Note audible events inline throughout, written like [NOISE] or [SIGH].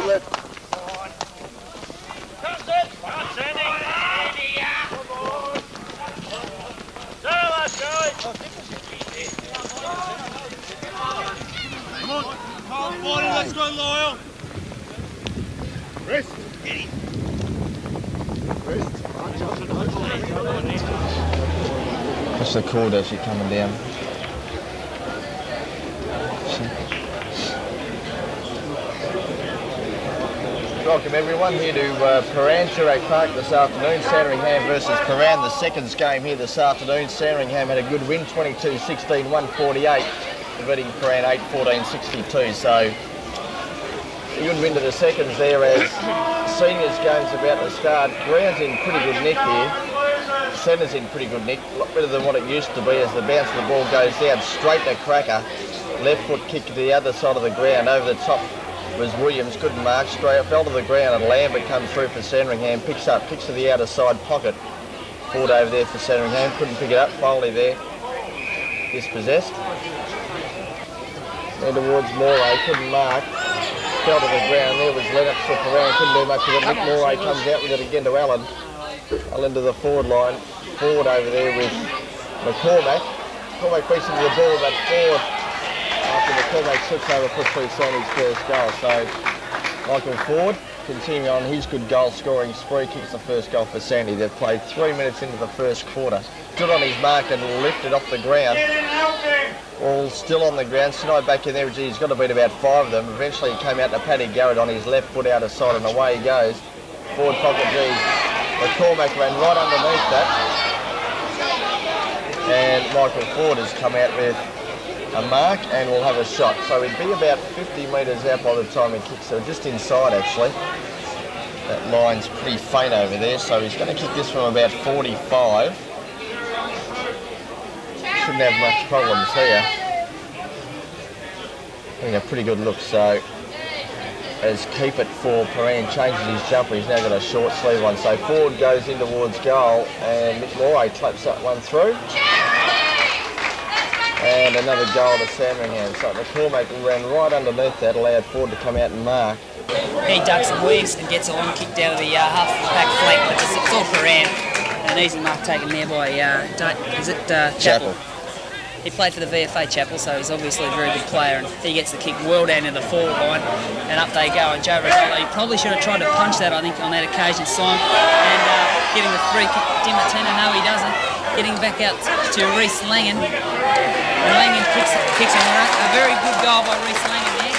a left. Come on, come on, let's go, Lyle. Rest. March up. What's the call as you're coming down? Welcome everyone here to uh, Prahran Park this afternoon. Sandringham versus Prahran, the seconds game here this afternoon. Sandringham had a good win, 22-16, 148, defeating Prahran 8-14, 62. So good win to the seconds there as seniors game's about to start. Ground's in pretty good nick here. Centre's in pretty good nick, a lot better than what it used to be as the bounce of the ball goes down straight to Cracker. Left foot kick to the other side of the ground over the top was Williams, couldn't mark, straight up fell to the ground and Lambert comes through for Sandringham, picks up, kicks to the outer side pocket. Forward over there for Sandringham, couldn't pick it up, Foley there, dispossessed. And towards Moray, couldn't mark, fell to the ground, there was Lennox up around, couldn't do much with it. Nick Moray comes out with it again to Allen. Allen to the forward line, forward over there with McCormack. McCormack into the ball, but forward after the McCormack slips over puts through Sandy's first goal. So Michael Ford continuing on his good goal scoring spree, kicks the first goal for Sandy. They've played three minutes into the first quarter. Stood on his mark and lifted off the ground. All still on the ground. Sinai back in there, he's got to beat about five of them. Eventually he came out to Paddy Garrett on his left foot out of sight and away he goes. Ford pocket G. McCormack ran right underneath that. And Michael Ford has come out with a mark and we'll have a shot. So he'd be about 50 metres out by the time he kicks. So just inside actually. That line's pretty faint over there, so he's going to kick this from about 45. Shouldn't have much problems here. Think a pretty good look. So as keep it for Prahran changes his jumper, he's now got a short sleeve one. So Ford goes in towards goal and Mick Moray claps that one through. And another goal to Sandringham. So the McCormack ran right underneath that, allowed Ford to come out and mark. He ducks and weaves and gets a long kick down to the uh, half back flank, but it's, it's all Prahran. An easy mark taken there by, uh, is it uh, Chapel? Chapel. He played for the VFA Chapel, so he's obviously a very good player, and he gets the kick well down in the forward line, and up they go. And Joe Regolo, he probably should have tried to punch that, I think, on that occasion, Simon, and uh, getting the free kick. Di Martino, no, he doesn't. Getting back out to Reese Langan, and Langan kicks, kicks a, a very good goal by Reese Langan there.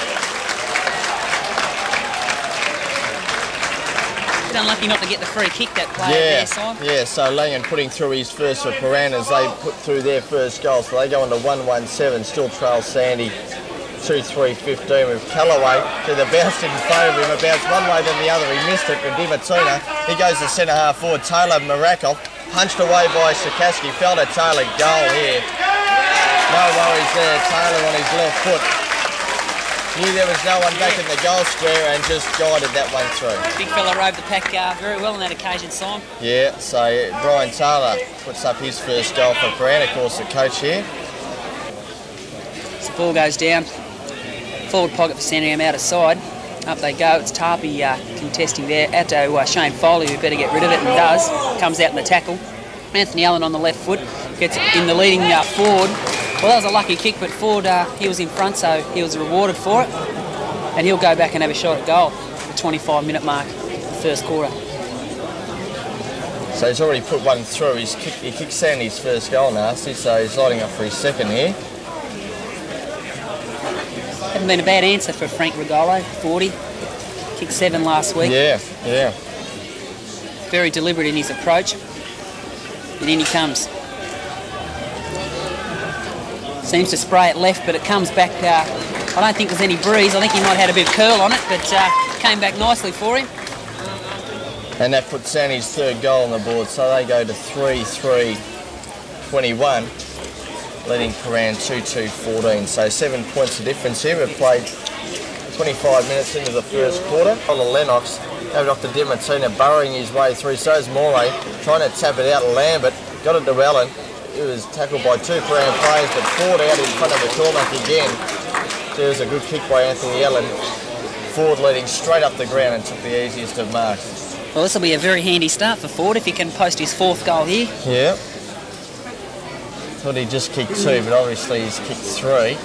Unlucky not to get the free kick that player Yeah, there, Simon. yeah. So Langan putting through his first for Prahran as they put through their first goal. So they go into 1-1-7, still trail Sandy 2-3-15 with Callaway to the bounce in favour of him. A bounce one way then the other. He missed it with Dimatuna. He goes to centre half forward. Taylor Miracle punched away by Sikorsky. Fell to Taylor. Goal here. No worries there. Taylor on his left foot. Knew there was no one back in the goal square and just guided that one through. Big fella rode the pack uh, very well on that occasion, Simon. Yeah, so Brian Taylor puts up his first goal for Prahran, of course, the coach here. So the ball goes down. Forward pocket for Sandringham out of side. Up they go. It's Tarpey uh, contesting there. Out to uh, Shane Foley, who better get rid of it and does. Comes out in the tackle. Anthony Allen on the left foot gets in the leading uh, forward. Well, that was a lucky kick, but Ford uh, he was in front, so he was rewarded for it. And he'll go back and have a shot at goal. The 25 minute mark, the first quarter. So he's already put one through. He's kick, he kicked Sandy's first goal now, so he's lighting up for his second here. Hasn't been a bad answer for Frank Regolo, 40. Kicked seven last week. Yeah, yeah. Very deliberate in his approach. And in he comes. Seems to spray it left, but it comes back. Uh, I don't think there's any breeze. I think he might have had a bit of curl on it, but uh, came back nicely for him. And that puts Sandy's third goal on the board, so they go to 3-3-21, leading Prahran 2-2-14. So seven points of difference here. We've played 25 minutes into the first quarter. On the Lennox, have it off to Dimartina, burrowing his way through. So is Moray, trying to tap it out. Lambert got it to Allen. It was tackled by two Prahran players, but Ford out in front of the McCormack again. There's a good kick by Anthony Allen. Ford leading straight up the ground and took the easiest of marks. Well, this will be a very handy start for Ford if he can post his fourth goal here. Yeah. Thought he just kicked two, but obviously he's kicked three.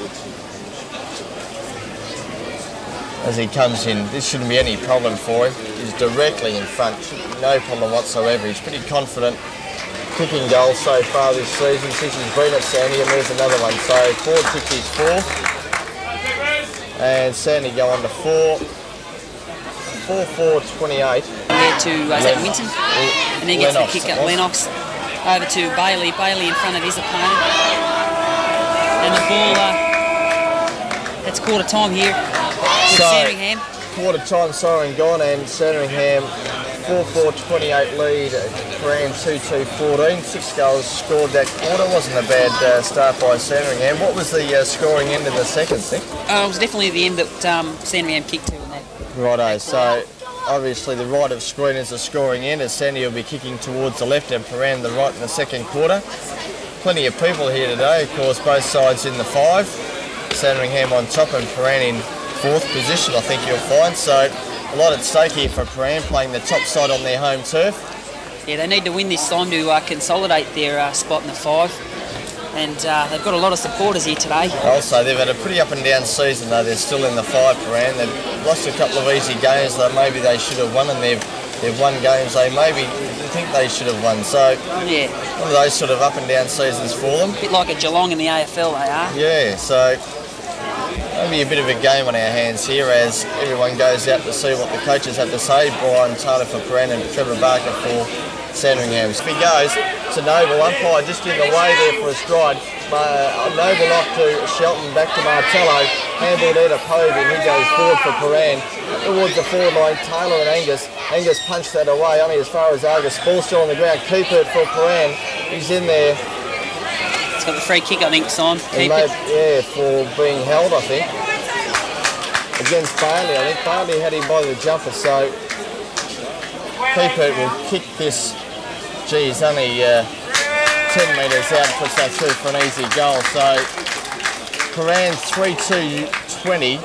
As he comes in, this shouldn't be any problem for him. He's directly in front, no problem whatsoever. He's pretty confident kicking goals so far this season since he's been at Sandy, and there's another one. So Ford kicked his fourth, and Sandy go on to four. 4 4 28. There to, uh, Winton? And then gets Lennox, the kick at. Lennox over to Bailey. Bailey in front of his opponent. And the ball, uh, it's quarter time here with So- Sandringham. Quarter time siren gone and Sandringham 4-4-28 lead. Grand 2-2 14. Six goals scored that quarter. Wasn't a bad uh, start by Sandringham. What was the uh, scoring end in the second thing? Uh, it was definitely the end that um, Sandringham kicked to in that. Righto, so obviously the right of screen is scoring end as Sandy will be kicking towards the left and Prahran the right in the second quarter. Plenty of people here today, of course both sides in the five. Sandringham on top and Prahran in fourth position I think you'll find. So a lot at stake here for Prahran playing the top side on their home turf. Yeah, they need to win this time to uh, consolidate their uh, spot in the five. And uh, they've got a lot of supporters here today. Also, they've had a pretty up and down season though. They're still in the five Prahran. They've lost a couple of easy games that maybe they should have won and they've they've won games they maybe think they should have won. So Yeah, one of those sort of up and down seasons for them. a bit like a Geelong in the AFL they are. Yeah, so maybe a bit of a game on our hands here as everyone goes out to see what the coaches have to say. Brian Taylor for Prahran and Trevor Barker for Sandringham. If he goes to Noble, umpire just in the way there for a stride. Uh, Noble off to Shelton, back to Martello. Handball there to Povey, he goes forward for Prahran. Towards the forward line, Taylor and Angus. Angus punched that away, only as far as Argus. Ball still on the ground. Keeper for Prahran. He's in there. It's got the free kick, I think, Simon. Keep made, yeah, for being held, I think. Against Bailey, I think Bailey had him by the jumper, so Keeper will kick this. Gee, he's only uh, 10 metres out, puts that through for an easy goal. So Prahran 3-2-20,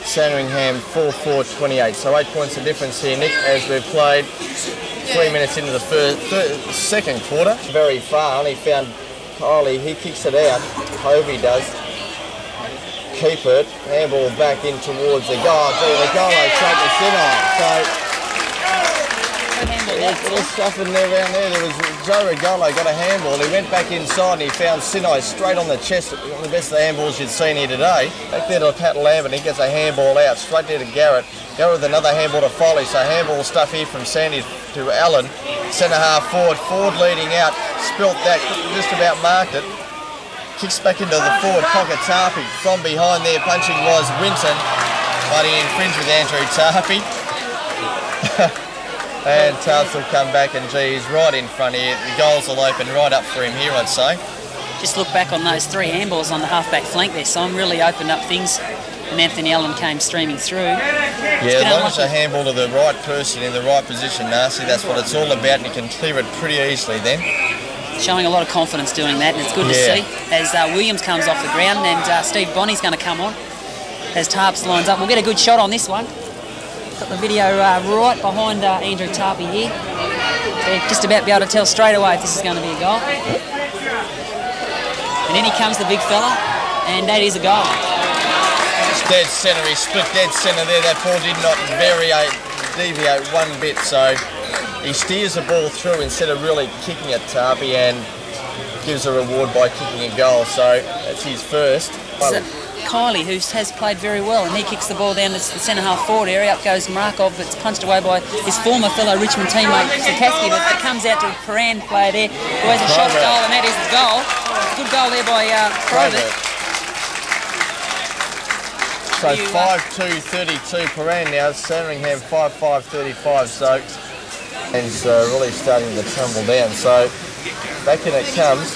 Sandringham 4-4-28. So eight points of difference here, Nick, as we've played three minutes into the first, second quarter. Very far, only found Kylie, he kicks it out. Hovey does. Keep it. Handball back in towards the goal. The goal they to Sinai. So there's little stuff in there around there. There was Joe Regolo got a handball. He went back inside and he found Sinai straight on the chest. One of the best of the handballs you'd seen here today. Back there to Pat Lambert. And he gets a handball out straight there to Garrett. Garrett with another handball to Foley. So handball stuff here from Sandy to Allen. Centre half forward. Ford leading out. Spilt that. Just about marked it. Kicks back into the forward pocket. Tarpey from behind there. Punching was Winton. But he infringed with Andrew Tarpey. [LAUGHS] And Tarps will come back and gee, he's right in front here. The goals will open right up for him here, I'd say. Just look back on those three handballs on the halfback flank there, Simon. Really opened up things. And Anthony Allen came streaming through. Yeah, as long as a handball to the right person in the right position, Nasty, that's what it's all about, and you can clear it pretty easily then. Showing a lot of confidence doing that, and it's good to see as uh, Williams comes off the ground and uh, Steve Bonney's going to come on as Tarps lines up. We'll get a good shot on this one. Got the video uh, right behind uh, Andrew Tarpey here. So you just about be able to tell straight away if this is going to be a goal. And in he comes the big fella, and that is a goal. It's dead centre, he split dead centre there. That ball did not variate, deviate one bit, so he steers the ball through instead of really kicking at Tarpey and gives a reward by kicking a goal. So that's his first. It's, uh, Kylie, who has played very well, and he kicks the ball down to the centre half forward area. Up goes Markov, but it's punched away by his former fellow Richmond teammate Sikorsky, but it comes out to a Prahran player there, who has a shot goal, and that is the goal. Good goal there by uh, Probert. So uh, 5-2-32 Prahran now, Sandringham 5-5-35, so it's uh, really starting to tumble down. So back in it comes,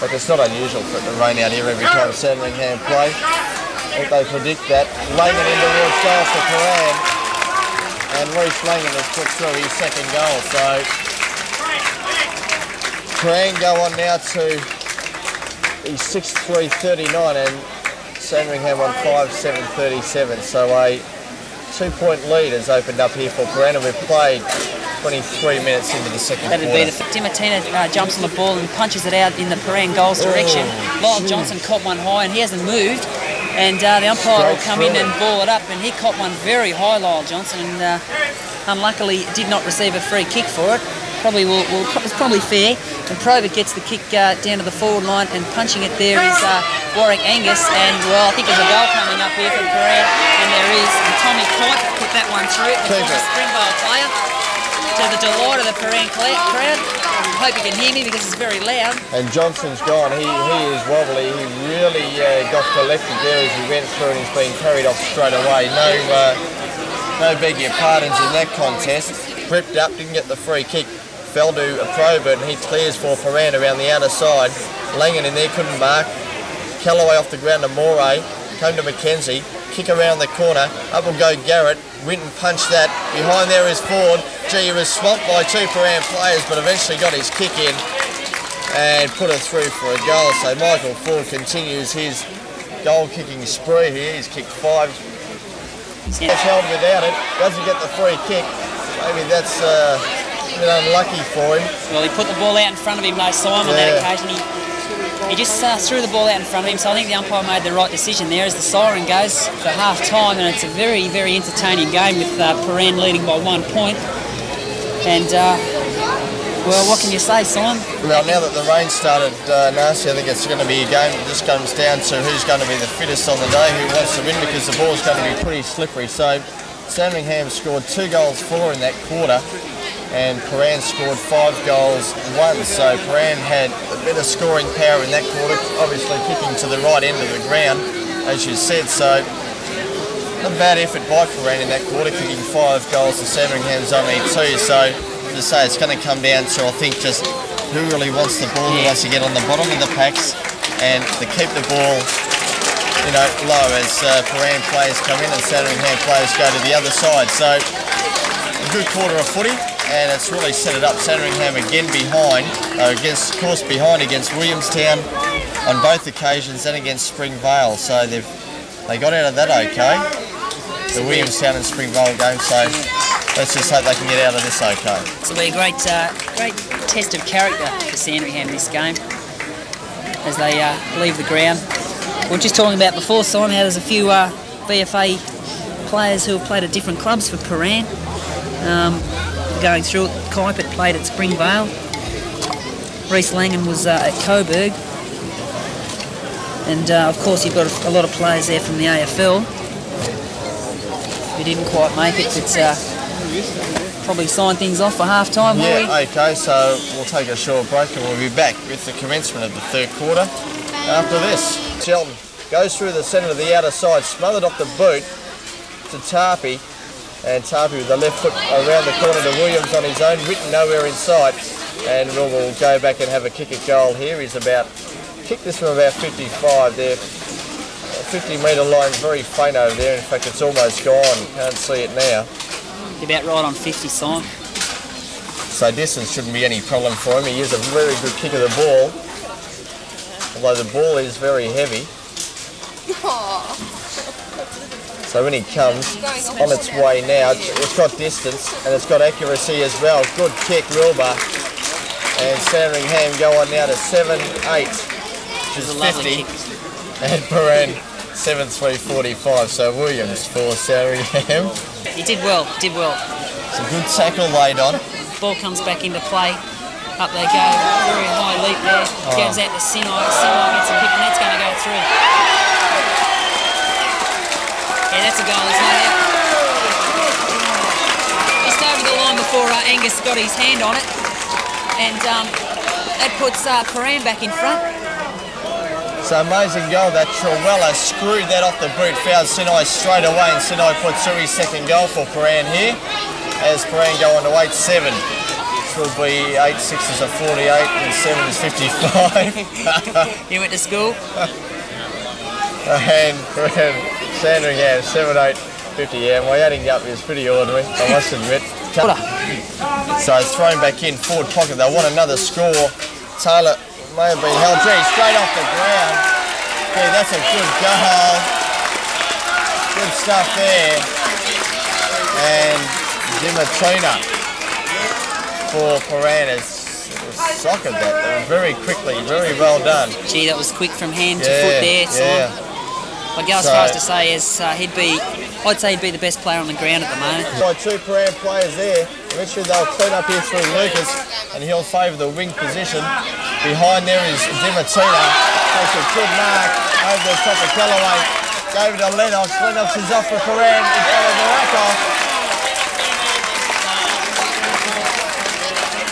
but it's not unusual for it to rain out here every time Sandringham play. Think they predict that. Langan in towards goal for Prahran, and Reece Langan has put through his second goal. So Prahran go on now to the 6-3-39 and Sandringham on 5-7-37. So a two-point lead has opened up here for Prahran. We've played 23 minutes into the second That'd quarter. be the Timotina uh, jumps on the ball and punches it out in the Prahran goals direction. Oh, Lyle Johnson caught one high and he hasn't moved. And uh, the umpire will come in and ball it up, and he caught one very high, Lyle Johnson, and uh, unluckily did not receive a free kick for it. Probably will, will it's probably fair. And Probert gets the kick uh, down to the forward line, and punching it there is uh, Warwick Angus. And well, I think there's a goal coming up here for Prahran, and there is. And Tommy Kite put that one through. The Keep former. Springvale player to the delight of the Prahran crowd. I hope you can hear me because it's very loud. And Johnson's gone. He he is wobbly. He really uh, got collected there as he went through, and he's been carried off straight away. No, uh, no beg your pardons in that contest. Ripped up, didn't get the free kick. Fell to a Probert, and he clears for Prahran around the outer side. Langan in there couldn't mark. Callaway off the ground to Moray. Came to McKenzie. Kick around the corner. Up will go Garrett. Winton punched that. Behind there is Ford. Gee, he was swamped by two Prahran players, but eventually got his kick in and put it through for a goal. So Michael Ford continues his goal kicking spree here. He's kicked five. Gets held without it. Doesn't get the free kick. Maybe that's uh, a bit unlucky for him. Well, he put the ball out in front of him, though, Simon, on that Yeah. occasion. He, he just uh, threw the ball out in front of him, so I think the umpire made the right decision there as the siren goes for half time, and it's a very, very entertaining game with uh, Prahran leading by one point. And, uh, well, what can you say, Simon? Well, now that the rain started uh, nasty, I think it's going to be a game that just comes down to who's going to be the fittest on the day, who wants to win, because the ball's going to be pretty slippery. So Sandringham scored two goals, four in that quarter, and Prahran scored five goals, one. So Prahran had a bit of scoring power in that quarter, obviously kicking to the right end of the ground, as you said. So not a bad effort by Prahran in that quarter, kicking five goals to Sandringham's only two. So to say it's going to come down to I think just who really wants the ball, who wants to get on the bottom of the packs, and to keep the ball, you know, low as uh, Prahran players come in and Sandringham players go to the other side. So a good quarter of footy, and it's really set it up. Sandringham again behind, uh, against, of course, behind against Williamstown on both occasions and against Springvale. So they've they got out of that okay. The Williamstown and Springvale game. So let's just hope they can get out of this okay. This will be a great, uh, great test of character for Sandringham this game as they uh, leave the ground. We are just talking about before, Simon, how there's a few uh, VFA players who have played at different clubs for Prahran. Um, going through it, Kuipert played at Springvale. Reese Langan was uh, at Coburg. And uh, of course, you've got a, lot of players there from the AFL who didn't quite make it, but uh, probably sign things off for half time, will we? Yeah, okay, so we'll take a short break and we'll be back with the commencement of the third quarter after this. Shelton goes through the centre of the outer side, smothered off the boot to Tarpey, and Tarpey with the left foot around the corner to Williams on his own, Witten nowhere in sight, and Will will go back and have a kick at goal here. He's about, kicked this from about 55 there. 50 metre line very faint over there. In fact, it's almost gone. Can't see it now. About right on 50, Simon. So distance shouldn't be any problem for him. He is a very good kick of the ball. Although the ball is very heavy. [LAUGHS] Oh. So when he comes on its way now, it's got distance and it's got accuracy as well. Good kick, Wilbur. And Sandringham go on now to 7-8, which is 50. And Prahran 7-3-45. So Williams for Sandringham. He did well, did well. It's a good tackle laid on. Ball comes back into play. Up they go. Very high leap there. Oh. Goes out to Sinai. Sinai gets a kick and that's going to go through. Yeah, that's a goal, isn't it? Just over the line before uh, Angus got his hand on it. And um, that puts uh, Prahran back in front. So amazing goal that Trawella screwed that off the boot, fouled Sinai straight away, and Sinai puts through his second goal for Prahran here. As Prahran go on to 8-7. This will be 8 6 is a 48 and 7 is 55. [LAUGHS] You went to school. [LAUGHS] and Prahran Sandringham 7 8 50. Yeah, my adding up is pretty ordinary, I must admit. So it's thrown back in, forward pocket. They want another score. Taylor may have been held. Gee, straight off the ground. Yeah, that's a good goal. Good stuff there. And Dimatrina for Piranhas soccer that very quickly, very well done. Gee, that was quick from hand to foot there. yeah. I'd go as So- far as to say is uh, he'd be, I'd say he'd be the best player on the ground at the moment. By two Prahran players there. Eventually they'll clean up here through Lucas and he'll favour the wing position. Behind there is Dimatina. Takes a good mark over the top of Callaway. Gave it to Lennox. Lennox is off for Prahran in front of Markov.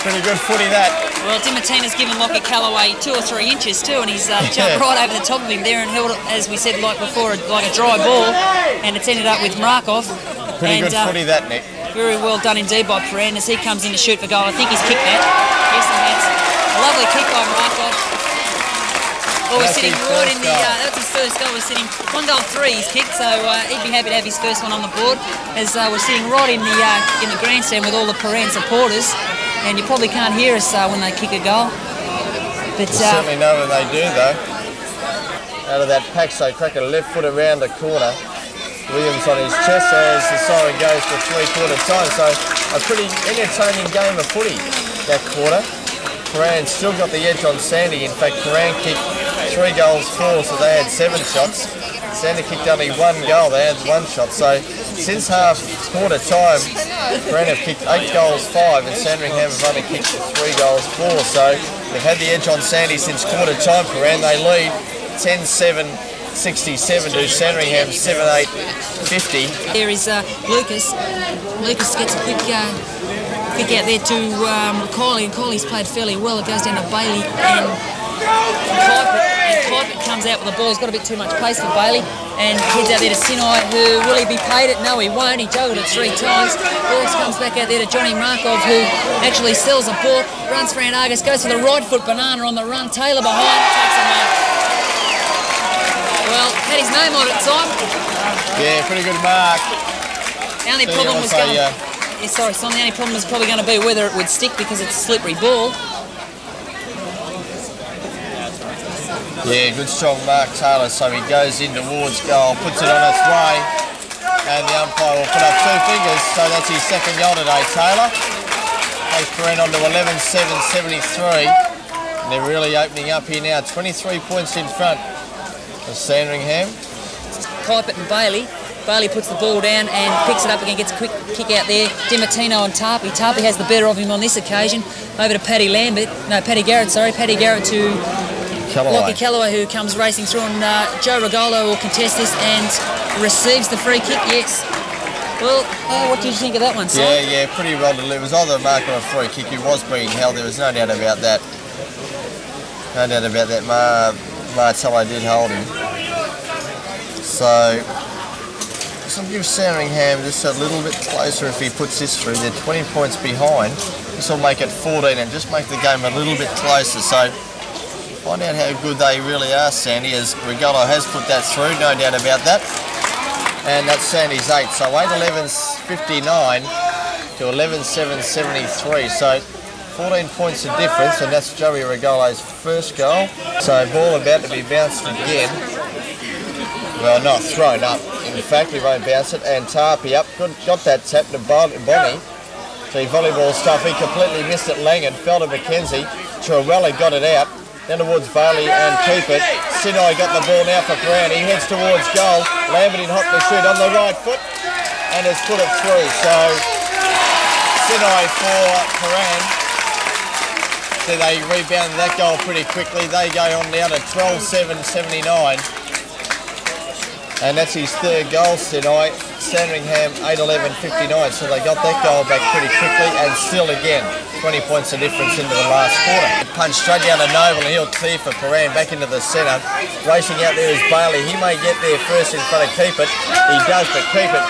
Pretty good footy that. Well, Dimatina's given Lockie Callaway two or three inches too, and he's uh, [LAUGHS] jumped Yeah. right over the top of him there and held it, as we said like before, like a dry ball, and it's ended up with Markov. Pretty and, good uh, footy that, Nick. Very well done indeed by Prahran as he comes in to shoot for goal. I think he's kicked that. Yes, he has. A lovely kick by Markov. Well, we're That's sitting right in the. Uh, that's his first goal. We're sitting one goal three. He's kicked, so uh, he'd be happy to have his first one on the board. As uh, we're sitting right in the uh, in the grandstand with all the Prahran supporters, and you probably can't hear us uh, when they kick a goal. But You uh, certainly know when they do though. Out of that pack, so crack a left foot around the corner. Williams on his chest as the siren goes for three quarter time. So a pretty entertaining game of footy that quarter. Prahran still got the edge on Sandy. In fact, Prahran kicked three goals, four, so they had seven shots. Sandy kicked only one goal, they had one shot. So since half quarter time, Prahran have kicked eight goals, five, and Sandringham have only kicked three goals, four. So they've had the edge on Sandy since quarter time. Prahran they lead 10-7, 67 to Sandringham 7-8, 50. There is uh, Lucas. Lucas gets a quick uh, kick out there to um, Coley, and Coley's played fairly well. It goes down to Bailey and Kuiper, comes out with the ball. He's got a bit too much pace for Bailey and heads out there to Sinai, who will he be paid it? No, he won't. He juggled it three times. Ball comes back out there to Johnny Markov, who actually sells the ball, runs for Argus, goes for the right foot banana on the run. Taylor behind, takes a mark. Well, had his name on it, Simon. Yeah, pretty good mark. The only problem was going. yeah. Yeah, sorry, Son. The only problem was probably going to be whether it would stick because it's a slippery ball. Yeah, good strong mark Taylor. So he goes in towards goal, puts it on its way, and the umpire will put up two fingers. So that's his second goal today, Taylor. Takes Prahran on to 11-7-73. And they're really opening up here now. 23 points in front of Sandringham. Kuipert and Bailey. Bailey puts the ball down and picks it up again, gets a quick kick out there. Dimartino and Tarpey. Tarpey has the better of him on this occasion. Over to Paddy Lambert. No, Paddy Garrett, sorry. Paddy Garrett to Callaway. Lockie Callaway, who comes racing through, and uh, Joe Regolo will contest this and receives the free kick. Yes. Well, uh, what did you think of that one? Yeah, yeah, pretty well delivered. It was either a mark or a free kick. He was being held. There was no doubt about that. No doubt about that. Mar Martello did hold him. So, this will give Sandringham just a little bit closer if he puts this through. They're 20 points behind. This will make it 14 and just make the game a little bit closer. So, find out how good they really are, Sandy, as Regolo has put that through, no doubt about that. And that's Sandy's 8. So 8 11 59 to 11 7 73. So 14 points of difference, and that's Joey Regolo's first goal. So ball about to be bounced again. Well, not thrown up. In fact, we won't bounce it. And Tarpey up, got, got that tap to Bon- Bonnie. So volleyball stuff, he completely missed it. Langan fell to McKenzie. Chirwelli got it out. Then towards Bailey and keep it. Sinai got the ball now for Brown. He heads towards goal. Lambert in hot pursuit on the right foot and has put it through. So Sinai for Prahran. So they rebounded that goal pretty quickly. They go on now to 12-7-79. And that's his third goal tonight. Sandringham 8-11-59. So they got that goal back pretty quickly and still again 20 points of difference into the last quarter. Punch straight down to Noble and he'll clear for Prahran back into the centre. Racing out there is Bailey. He may get there first in front of Keep It. He does, but Keep It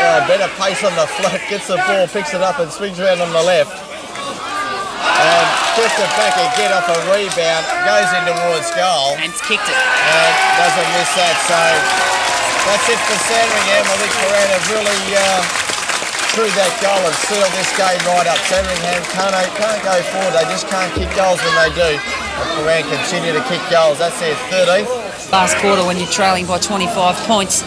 uh, better pace on the float, [LAUGHS] gets the ball, picks it up and swings around on the left. And gets it back again off a rebound, goes in towards goal And it's kicked it. and doesn't miss that. So that's it for Sandringham. I think Prahran have really uh, through that goal and sealed this game right up. Sandringham can't, can't go forward. They just can't kick goals when they do. But Prahran continue to kick goals. That's their 13th last quarter when you're trailing by 25 points.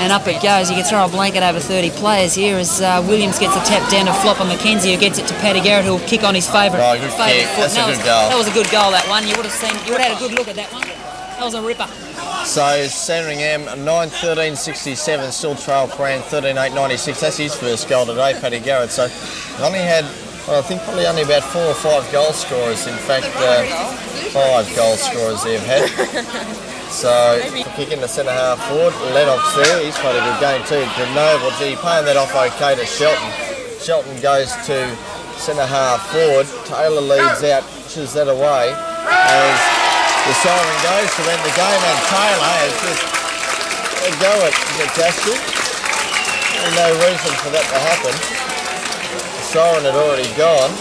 And up it goes. You can throw a blanket over 30 players here as uh, Williams gets a tap down to Flopper McKenzie, who gets it to Paddy Garrett, who'll kick on his favourite Oh, good favourite kick. foot. That's a that good was, goal. That was a good goal. That one. You would have seen. You would have had a good look at that one. That was a ripper. So Sandringham 9 13 67, still trail Prahran 13 8 96. That's his first goal today, Paddy Garrett. So he only had, well, I think probably only about four or five goal scorers. In fact, uh, five goal scorers they've had. [LAUGHS] So kicking the centre half forward, Lennox there, he's played a good game too. Grenoble, gee, playing that off okay to Shelton. Shelton goes to centre half forward, Taylor leads out, pushes that away as the siren goes to end the game and Taylor has just a go at. There's no reason for that to happen. The siren had already gone.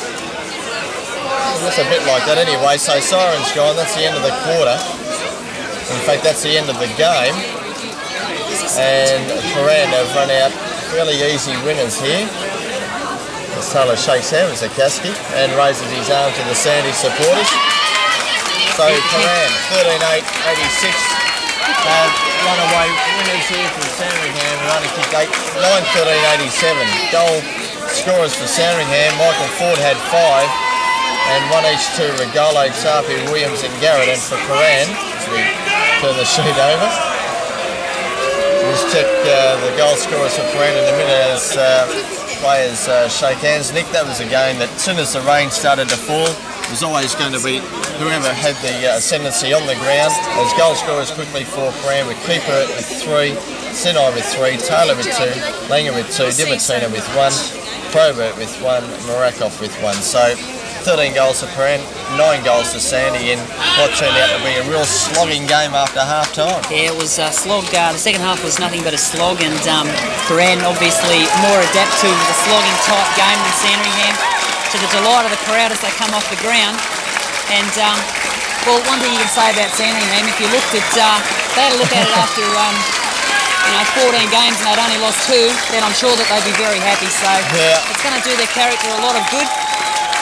It's a bit like that anyway, so siren's gone, that's the end of the quarter. In fact, that's the end of the game. And Prahran have run out fairly easy winners here. As Taylor shakes hands with Sikorsky and raises his arm to the Sandy supporters. So Prahran, 13-8, 86. Uh, winners here from Sandringham who only kicked 8, 9 13 87. Goal scorers for Sandringham, Michael Ford had five, and one each to Regolo, Tarpey, Williams, and Garrett. And for we turn the sheet over, just check uh, the goal scorers for Prahran in a minute as uh, players uh, shake hands. Nick, that was a game that as soon as the rain started to fall, it was always going to be whoever had the uh, ascendancy on the ground. As goal scorers quickly for Prahran with Keeper with three, Sinai with three, Taylor with two, Langan with two, Dimatina with one, Probert with one, Markov with one. So 13 goals to Prahran, 9 goals to Sandy in what turned out to be a real slogging game after half time. Yeah, it was a slog. Uh, the second half was nothing but a slog, and um, Prahran obviously more adept to the slogging type game than Sandringham. To the delight of the crowd as they come off the ground. And um, well, one thing you can say about Sandringham, if you looked at, uh, they had a look at it [LAUGHS] after um, you know 14 games and they'd only lost two, then I'm sure that they'd be very happy. So Yeah. it's going to do their character a lot of good.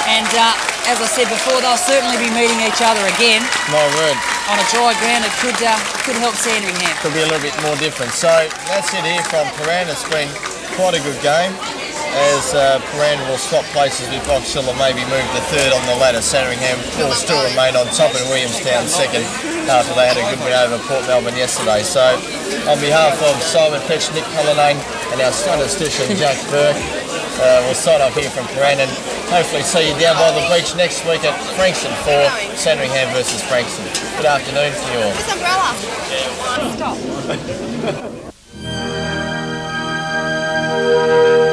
And uh, as I said before, they'll certainly be meeting each other again My word. on a dry ground. It could uh, could help Sandringham. could be a little bit more different. So that's it here from Prahran. It's been quite a good game as uh, Prahran will swap places with Box Hill and maybe move to third on the ladder. Sandringham will still remain on top and Williamstown second after they had a good win over Port Melbourne yesterday. So on behalf of Simon Petch, Nick Cullinane and our statistician Jack Burke, uh, we'll sign off here from Prahran and hopefully see you down by the beach next week at Frankston for Sandringham versus Frankston. Good afternoon to you all. This umbrella. Stop. [LAUGHS] [LAUGHS]